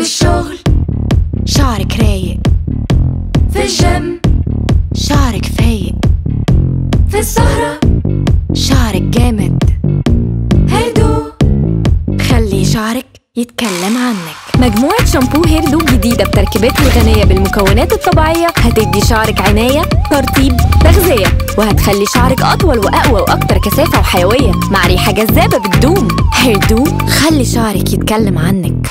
في الشغل شعرك رايق في الجيم شعرك فايق في السهرة شعرك جامد هيردو خلي شعرك يتكلم عنك مجموعة شامبو هيردو جديدة بتركيبات الغنية بالمكونات الطبيعية هتدي شعرك عناية ترطيب تغذية وهتخلي شعرك أطول وأقوى وأكتر كثافة وحيوية مع ريحة جذابة بتدوم هيردو خلي شعرك يتكلم عنك